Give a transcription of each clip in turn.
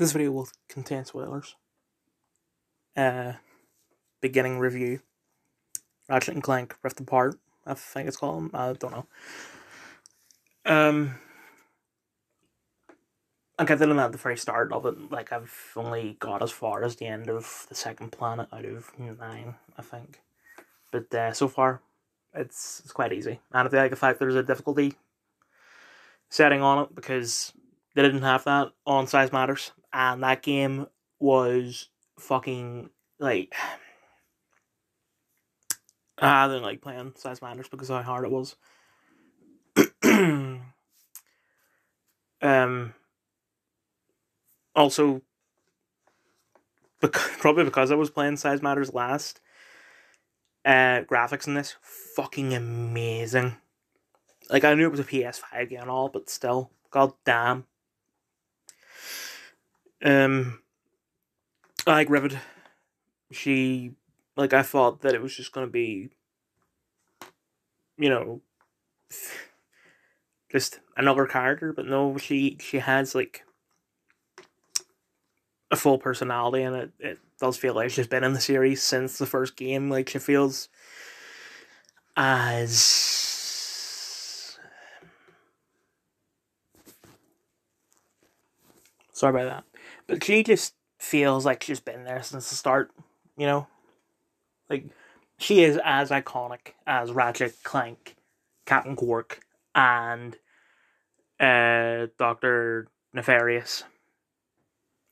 This video will contain spoilers. Uh, beginning review. Ratchet and Clank Rift Apart. I think it's called. I don't know. Um, I didn't at the very start of it. Like I've only got as far as the end of the second planet out of nine, I think. But uh, so far, it's it's quite easy, and I like the fact there's a difficulty setting on it because they didn't have that on Size Matters, and that game was fucking like. I didn't like playing Size Matters because how hard it was. um. Also, because, probably because I was playing Size Matters last, uh, graphics in this fucking amazing. Like I knew it was a PS5 game and all, but still, god damn. Um, I Rivet. She, like, I thought that it was just gonna be, you know, just another character, but no, she she has like a full personality, and it it does feel like she's been in the series since the first game. Like she feels as sorry about that, but she just feels like she's been there since the start. You know, like she is as iconic as Ratchet, Clank, Captain Qwark, and uh, Doctor Nefarious.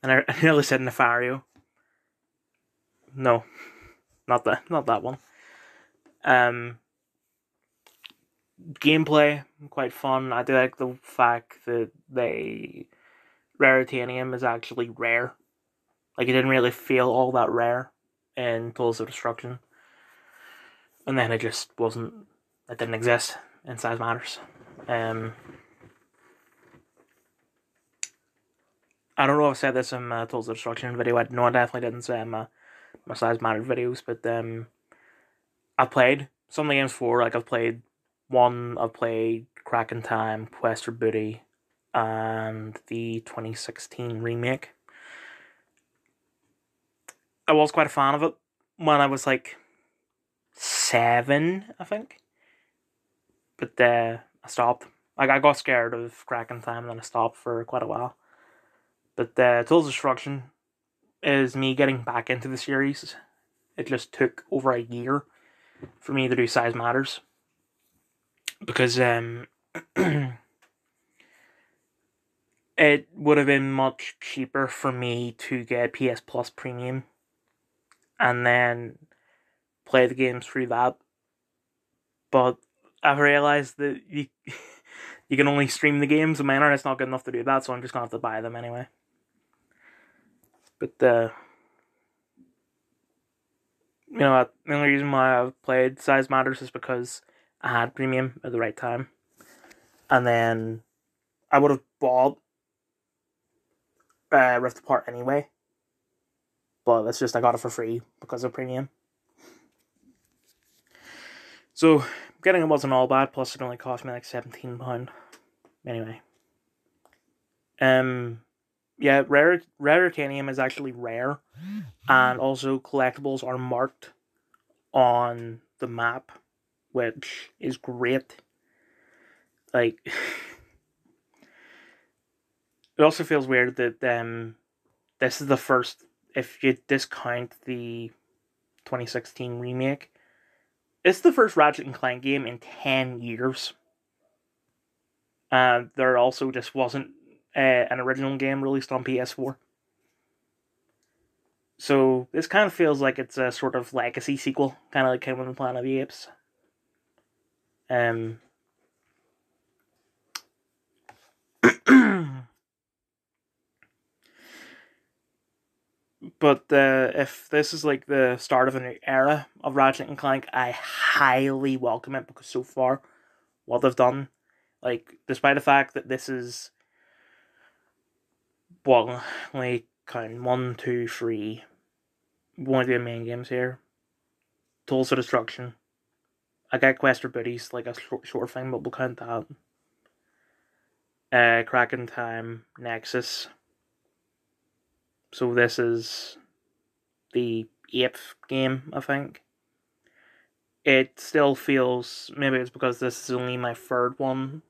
And I, I nearly said Nefario. No, not that, not that one. Um, gameplay quite fun. I do like the fact that they Raritanium is actually rare. Like it didn't really feel all that rare in Tools of Destruction, and then it just wasn't. It didn't exist in Size Matters. Um, I don't know if I said this in my Tools of Destruction video. I no, I definitely didn't say in my my size matter videos, but um, I've played some of the games for Like I've played one, I've played Crack in Time, Quest for Booty, and the 2016 remake. I was quite a fan of it when I was like seven, I think. But uh, I stopped. Like I got scared of Crack in Time, and then I stopped for quite a while. But uh, Tools of Destruction is me getting back into the series. It just took over a year for me to do Size Matters. Because um it would have been much cheaper for me to get PS Plus Premium and then play the games through that. But I've realized that you you can only stream the games and my internet's not good enough to do that, so I'm just gonna have to buy them anyway. But uh, you know, the only reason why I've played Size Matters is because I had premium at the right time, and then I would have bought uh, Rift Apart anyway. But it's just I got it for free because of premium. So getting it wasn't all bad. Plus, it only cost me like seventeen pound. Anyway, um, yeah, rare raritanium is actually rare, and also collectibles are marked on the map, which is great. Like, it also feels weird that um, this is the first. If you discount the 2016 remake, it's the first Ratchet and Clank game in ten years. And there also just wasn't uh, an original game released on PS4. So this kind of feels like it's a sort of legacy sequel, kind of like Kingdom of the Planet of the Apes. Um. but uh, if this is like the start of a new era of Ratchet and Clank, I highly welcome it because so far, what they've done, like despite the fact that this is well, like kind one, two, three, one of the main games here. Tools of Destruction. I got Quest for Booties, like a short, short thing, but we'll count that. Uh, Crack in Time, Nexus. So this is the eighth game, I think. It still feels maybe it's because this is only my third one,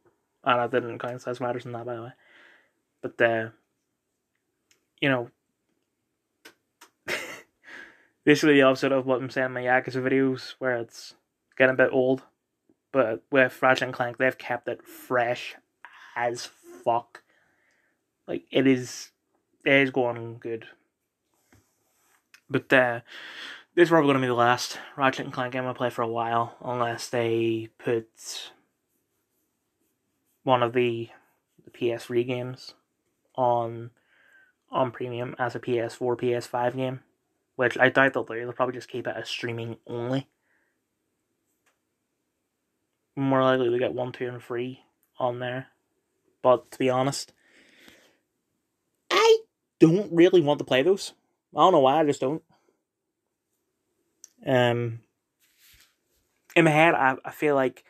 and I didn't count size matters in that by the way. But uh, you know, basically the opposite of what I'm saying in my Yakuza videos, where it's getting a bit old. But with Ratchet and Clank, they've kept it fresh as fuck. Like it is, it is going good. But uh, this is probably going to be the last Ratchet and Clank game I play for a while, unless they put one of the, the PS3 games on on premium as a PS4, PS5 game, which I doubt they'll do. They'll probably just keep it as streaming only. More likely to get one, two, and three on there. But to be honest, don't really want to play those. I don't know why, I just don't. Um, in my head, I, I feel like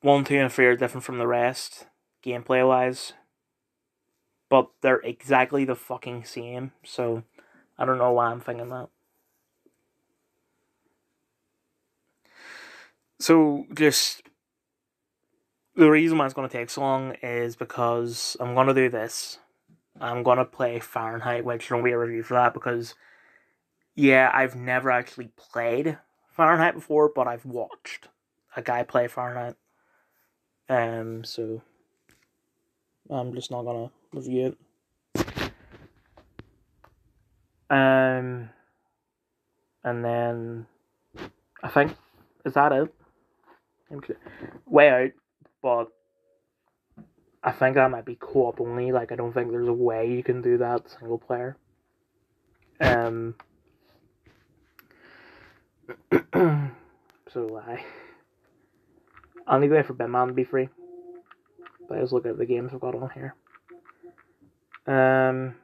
one, two, and three are different from the rest, gameplay wise. But they're exactly the fucking same, so I don't know why I'm thinking that. So, just the reason why it's going to take so long is because I'm going to do this. I'm to play Fahrenheit, which there'll be a review for that because, yeah, I've never actually played Fahrenheit before, but I've watched a guy play Fahrenheit. Um, so I'm just not to review it. Um, and then I think, is that it? Way out, but I think that might be co-op only. Like I don't think there's a way you can do that single player. Um. so I. I'll need to wait for Batman to be free. But let's look at the games I've got on here. Um.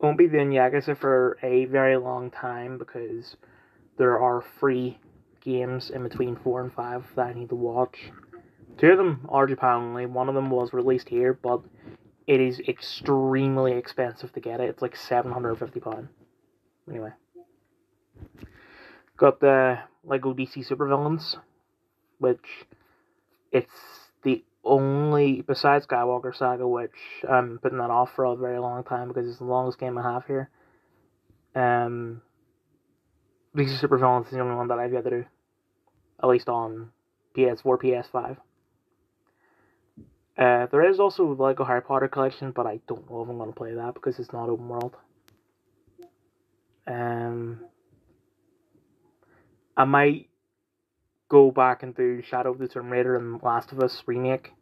Won't be doing Yakuza for a very long time because there are free games in between 4 and 5 that I need to watch. Two of them are Japan only, one of them was released here, but it is extremely expensive to get it. It's like £750. Anyway. Got the Lego DC Supervillains, which it's the only, besides Skywalker Saga, which I'm putting that off for a very long time because it's the longest game I have here. Um, DC Super Villains is the only one that I've yet to do. At least on PS4, PS5. Uh, there is also Lego Harry Potter collection, but I don't know if I'm to play that because it's not open world. Um, I might go back and do Shadow of the Tomb Raider and Last of Us remake,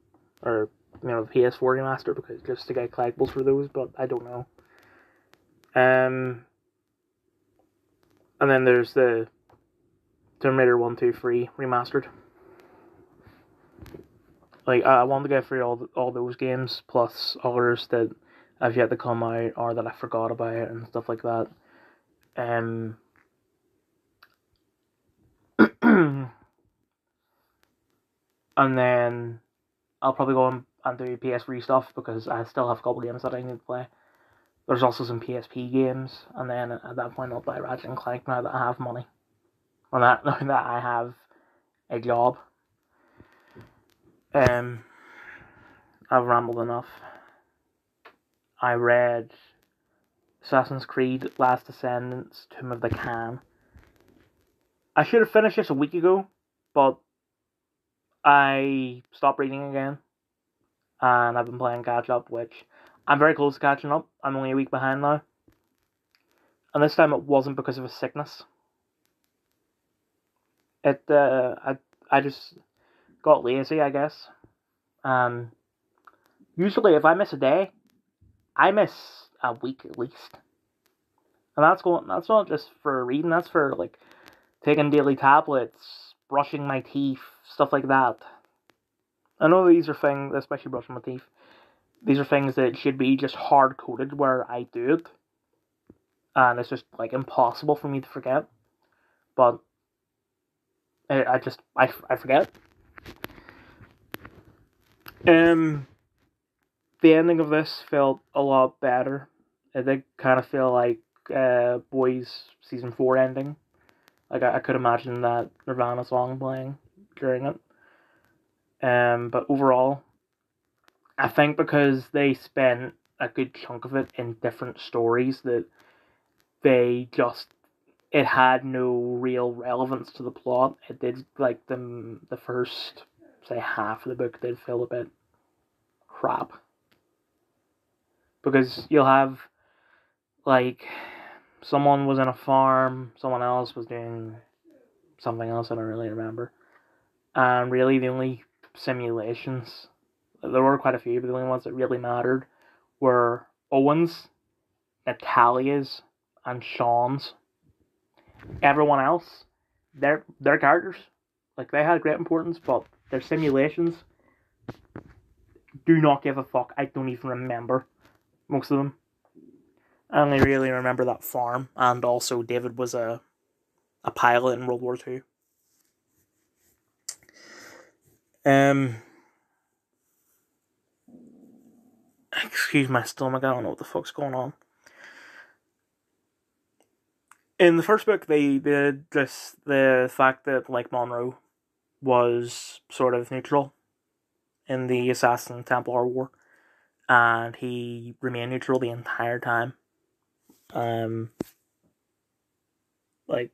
or you know the PS4 remaster, because just to get collectibles for those, but I don't know. Um, and then there's the Raider 1, 2, 3 remastered. Like, I want to get through all, all those games, plus others that have yet to come out or that I forgot about and stuff like that. Um, and then I'll probably go and, and do PS3 stuff because I still have a couple games that I need to play. There's also some PSP games, and then at that point I'll buy Ratchet and Clank now that I have money. Or that now that I have a job. Um, I've rambled enough. I read Assassin's Creed Last Descendants Tomb of the Khan. I should have finished this a week ago, but I stopped reading again. And I've been playing catch up, which I'm very close to catching up. I'm only a week behind now. And this time it wasn't because of a sickness. It uh, I I just got lazy, I guess. Um usually if I miss a day, I miss a week at least. And that's going that's not just for reading, that's for like taking daily tablets, brushing my teeth, stuff like that. I know these are things, especially brushing my teeth, these are things that should be just hard coded where I do it. And it's just like impossible for me to forget. But I, I just I, I forget. Um the ending of this felt a lot better. It did kind of feel like uh, Boys season four ending. Like I, I could imagine that Nirvana song playing during it. Um, but overall, I think because they spent a good chunk of it in different stories that they just it had no real relevance to the plot. It did like the the first say half of the book did feel a bit crap because you'll have like someone was in a farm, someone else was doing something else I don't really remember, and really the only simulations there were quite a few, but the only ones that really mattered were Owen's, Natalia's, and Sean's. Everyone else, their their characters, like they had great importance, but their simulations do not give a fuck. I don't even remember most of them. I only really remember that farm, and also David was a a pilot in World War Two. Um, excuse my stomach. I don't know what the fuck's going on. In the first book, they did this the fact that Lake Monroe was sort of neutral in the Assassin Templar War, and he remained neutral the entire time. Um, like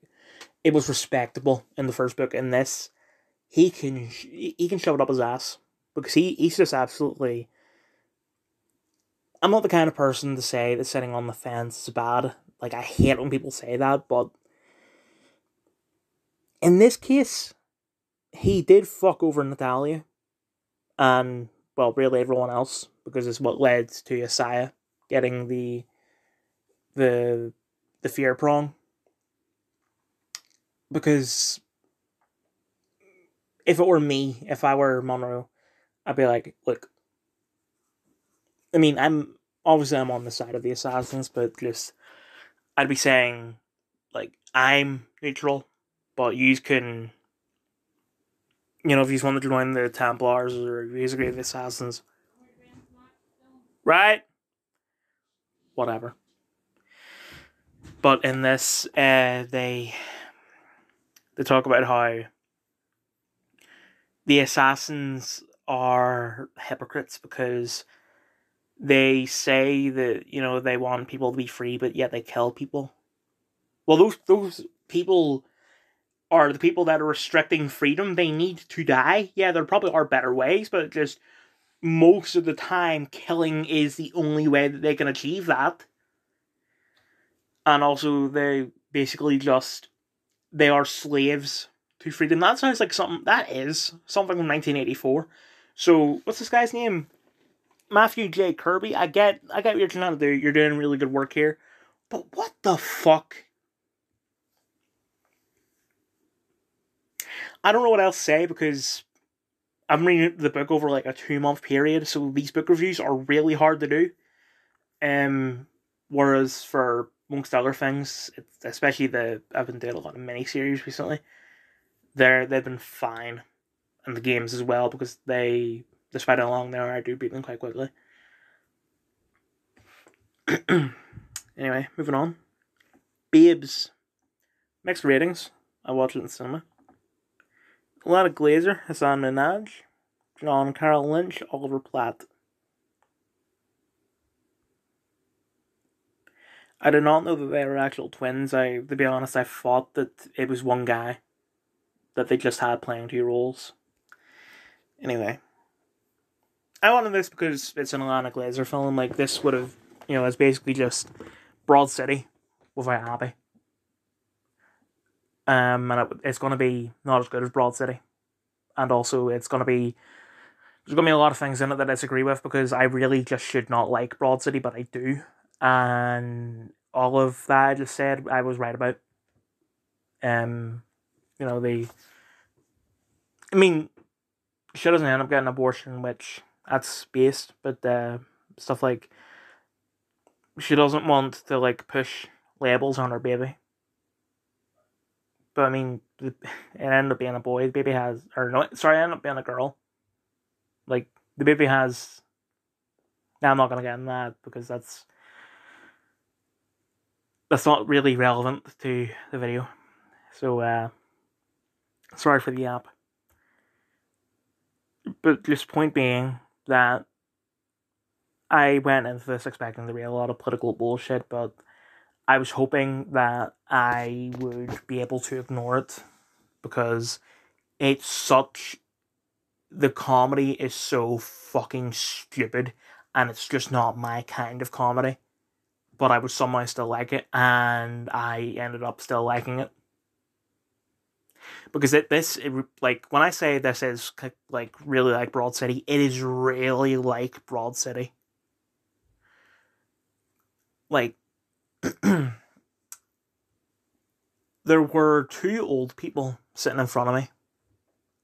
it was respectable in the first book. In this, he can he can shove it up his ass because he he's just absolutely I'm not the kind of person to say that sitting on the fence is bad. Like I hate when people say that, but in this case, he did fuck over Natalia, and well, really everyone else because it's what led to Isaiah getting the the the fear prong. Because if it were me, if I were Monroe, I'd be like, look, I mean, I'm obviously I'm on the side of the assassins, but just I'd be saying like I'm neutral, but you can you know, if he's wanted to join the Templars or agree with the assassins. Right? Whatever. But in this, uh, they they talk about how the assassins are hypocrites because they say that you know they want people to be free, but yet they kill people. Well, those those people are the people that are restricting freedom. They need to die. Yeah, there probably are better ways, but just most of the time, killing is the only way that they can achieve that. And also, they basically just they are slaves to freedom. That sounds like something that is something from 1984. So, what's this guy's name? Matthew J. Kirby, I get I get what you're trying to do. You're doing really good work here. But what the fuck? I don't know what else to say because I'm reading the book over like a two month period, so these book reviews are really hard to do. Um, whereas for amongst other things, especially the I've been doing a lot of mini series recently. They're they've been fine, and the games as well because they despite how long they are, I do beat them quite quickly. anyway, moving on. Babes. Mixed ratings. I watched it in cinema. Ilana Glazer, Hasan Minhaj, John Carroll Lynch, Oliver Platt. I did not know that they were actual twins. I, to be honest, I thought that it was one guy that they just had playing two roles. Anyway, I wanted this because it's an Ilana Glazer film. Like this would have, you know, it's basically just Broad City without Abbi. Um, and it, it's going to be not as good as Broad City, and also it's going to be there's going to be a lot of things in it that I disagree with because I really just should not like Broad City, but I do, and all of that I just said I was right about. Um, you know the. I mean, she doesn't end up getting an abortion, which that's based, but uh, stuff like she doesn't want to like push labels on her baby. But I mean, it ended up being a boy. The baby has, or no, sorry, it ended up being a girl. Like the baby has Now I'm not gonna get in that because that's that's not really relevant to the video. So uh sorry for the app. But just point being that I went into this expecting to be a lot of political bullshit, but I was hoping that I would be able to ignore it because it's such the comedy is so fucking stupid and it's just not my kind of comedy. But I would somehow still like it and I ended up still liking it. Because it this it, like when I say this is like really like Broad City, it is really like Broad City. Like there were two old people sitting in front of me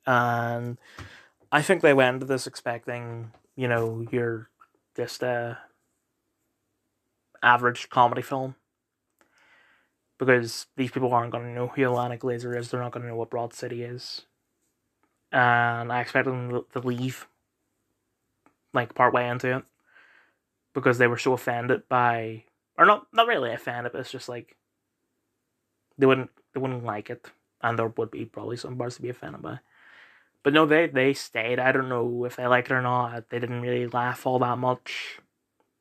and I think they went into this expecting, you know, you're just a average comedy film. Because these people aren't going to know who Ilana Glazer is, they're not going to know what Broad City is. And I expected them to leave, like, partway into it. Because they were so offended by, or not, not really offended, but it's just like, they wouldn't, they wouldn't like it. And there would be probably some bars to be offended by. But no, they they stayed. I don't know if they liked it or not. They didn't really laugh all that much,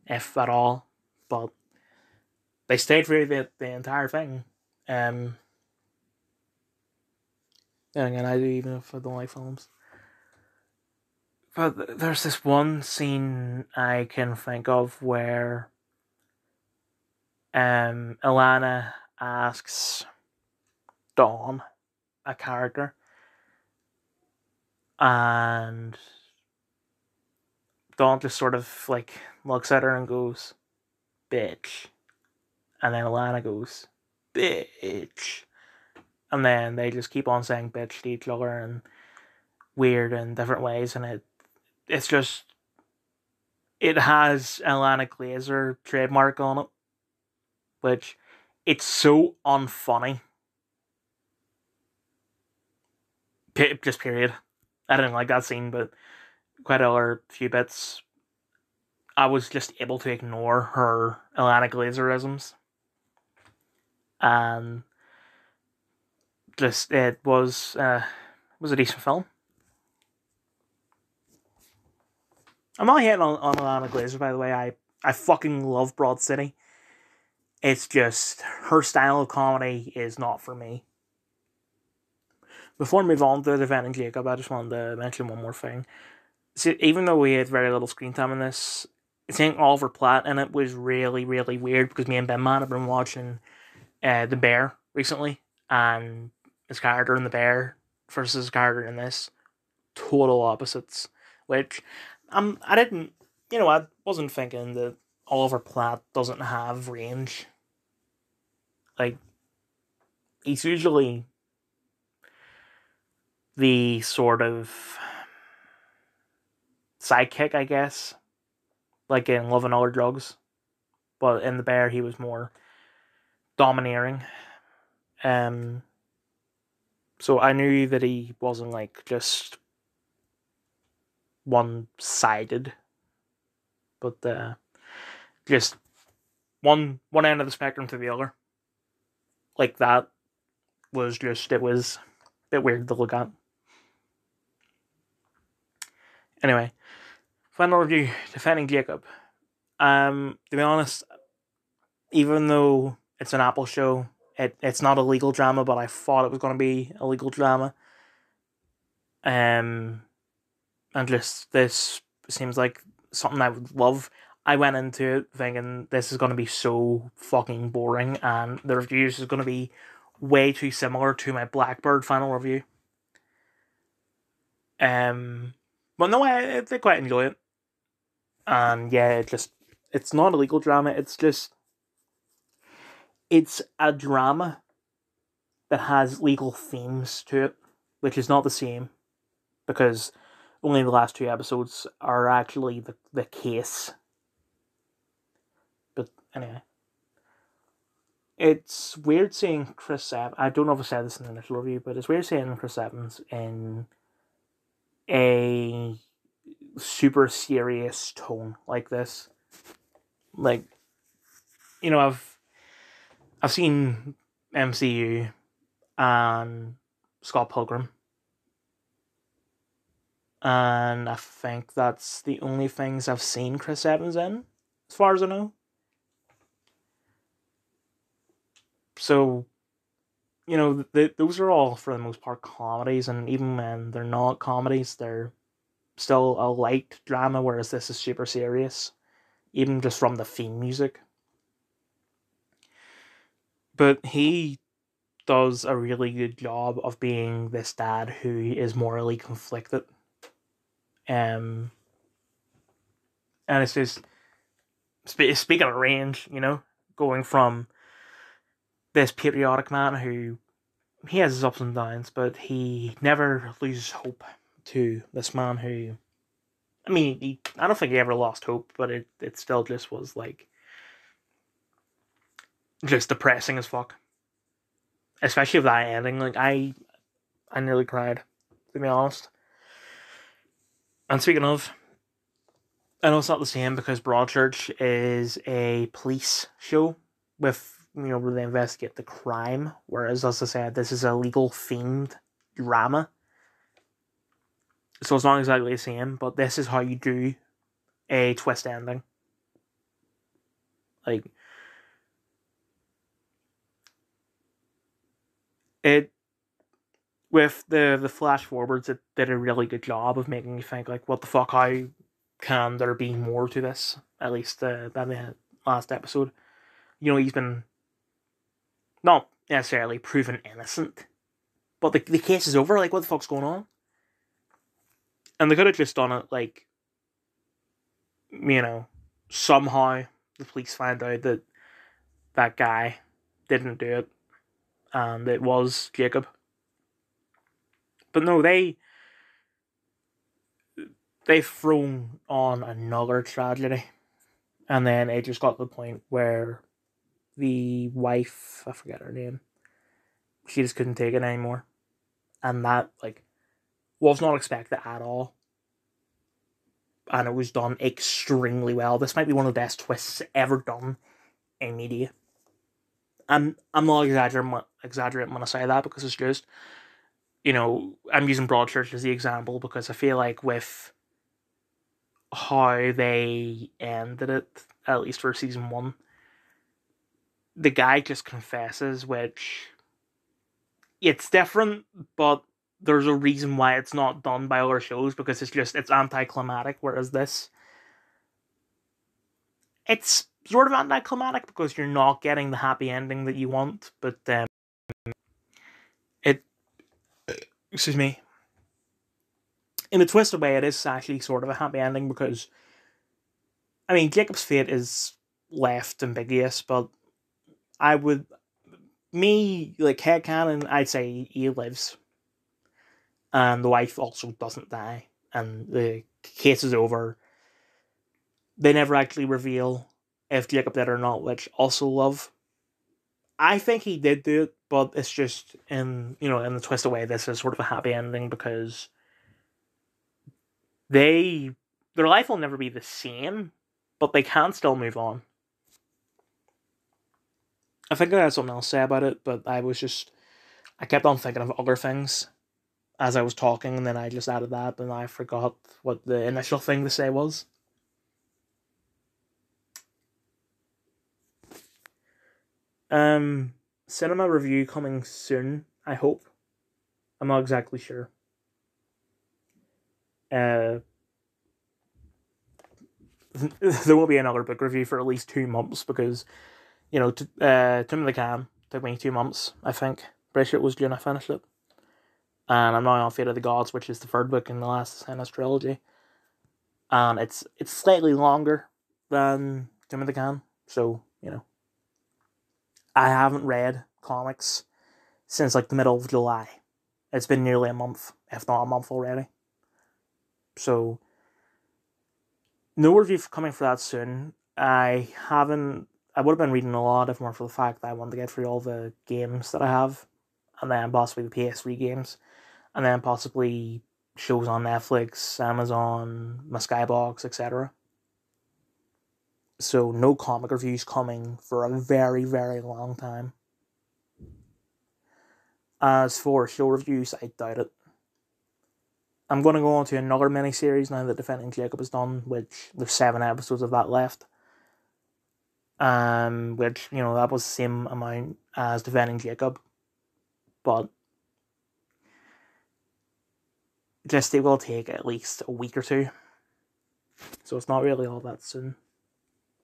if at all. But they stayed through the the entire thing. Um. And again, I do even if I don't like films. But there's this one scene I can think of where um Ilana asks Dawn, a character, and Dawn just sort of like looks at her and goes, bitch. And then Ilana goes, bitch. And then they just keep on saying bitch to each other and weird and different ways and it it's just it has Ilana Glazer trademark on it. Which it's so unfunny. Just period. I didn't like that scene, but quite a few bits. I was just able to ignore her Ilana Glazerisms. And just it was uh was a decent film. I'm not hating on, on Ilana Glazer, by the way. I, I fucking love Broad City. It's just her style of comedy is not for me. Before we move on to Defending Jacob, I just wanted to mention one more thing. See, even though we had very little screen time in this, seeing Oliver Platt in it was really, really weird because me and Ben Man have been watching uh, The Bear recently, and his character in The Bear versus his character in this, total opposites. Which um, I didn't, you know, I wasn't thinking that Oliver Platt doesn't have range. Like, he's usually the sort of sidekick, I guess, like in Love and Other Drugs. But in The Bear, he was more domineering. Um, so I knew that he wasn't like just one sided, but uh, just one one end of the spectrum to the other. Like that was just it was a bit weird to look at. Anyway, final review defending Jacob. Um, to be honest, even though it's an Apple show, it, it's not a legal drama, but I thought it was going to be a legal drama. Um, and just this seems like something I would love. I went into it thinking this is going to be so fucking boring, and the reviews is going to be way too similar to my Blackbird final review. Um, but no, I, I quite enjoy it. And yeah, it just it's not a legal drama. It's just it's a drama that has legal themes to it, which is not the same because only the last two episodes are actually the, the case. Anyway. It's weird seeing Chris Evans. I don't know if I said this in the initial review, but it's weird seeing Chris Evans in a super serious tone like this. Like, you know, I've I've seen MCU and Scott Pilgrim. And I think that's the only things I've seen Chris Evans in, as far as I know. So, you know, those are all, for the most part, comedies, and even when they're not comedies, they're still a light drama, whereas this is super serious, even just from the theme music. But he does a really good job of being this dad who is morally conflicted. Um, and it's just speaking of range, you know, going from this patriotic man who he has his ups and downs, but he never loses hope to this man who, I mean, he, I don't think he ever lost hope, but it, it still just was like, just depressing as fuck. Especially with that ending, like I, I nearly cried, to be honest. And speaking of, I know it's not the same because Broadchurch is a police show with you know they investigate the crime, whereas as I said, this is a legal themed drama. So it's not exactly the same, but this is how you do a twist ending. Like it with the the flash forwards it did a really good job of making you think like what the fuck how can there be more to this at least uh, than the last episode you know he's been not necessarily proven innocent. But the, the case is over like what the fuck's going on? And they could have just done it like you know somehow the police find out that that guy didn't do it and it was Jacob. But no, they they've thrown on another tragedy, and then it just got to the point where the wife, I forget her name, she just couldn't take it anymore, and that like was not expected at all. And it was done extremely well. This might be one of the best twists ever done in media. I'm I'm not exaggerating exaggerating when I say that because it's just you know I'm using Broadchurch as the example because I feel like with how they ended it at least for season one, the guy just confesses, which it's different, but there's a reason why it's not done by other shows because it's just it's anticlimactic, whereas this it's sort of anticlimactic because you're not getting the happy ending that you want, but um, it excuse me. In a twisted way, it is actually sort of a happy ending because I mean Jacob's fate is left ambiguous, but I would me like head canon, I'd say he lives, and the wife also doesn't die, and the case is over. They never actually reveal if Jacob did or not, which also love. I think he did do it, but it's just in you know in the twist away. This is sort of a happy ending because they their life will never be the same, but they can still move on. I think I had something else to say about it, but I was just I kept on thinking of other things as I was talking, and then I just added that, and I forgot what the initial thing to say was. Um, cinema review coming soon. I hope. I'm not exactly sure. Uh, there won't be another book review for at least two months because, you know, t- uh, of the Khan took me two months. I think. Pretty sure it was June I finished it, and I'm now on Fate of the Gods, which is the third book in the last in this trilogy. And it's it's slightly longer than Tomb of the Khan, so you know I haven't read comics since like the middle of July. It's been nearly a month, if not a month already. So, no review coming for that soon. I haven't. I would have been reading a lot if more for the fact that I wanted to get through all the games that I have, and then possibly the PS3 games, and then possibly shows on Netflix, Amazon, my Skybox, etc. So no comic reviews coming for a very, very long time. As for show reviews, I doubt it. I'm going to go on to another mini series now that Defending Jacob is done, which there's seven episodes of that left. Um, which, you know, that was the same amount as Defending Jacob. But just it will take at least a week or two. So it's not really all that soon.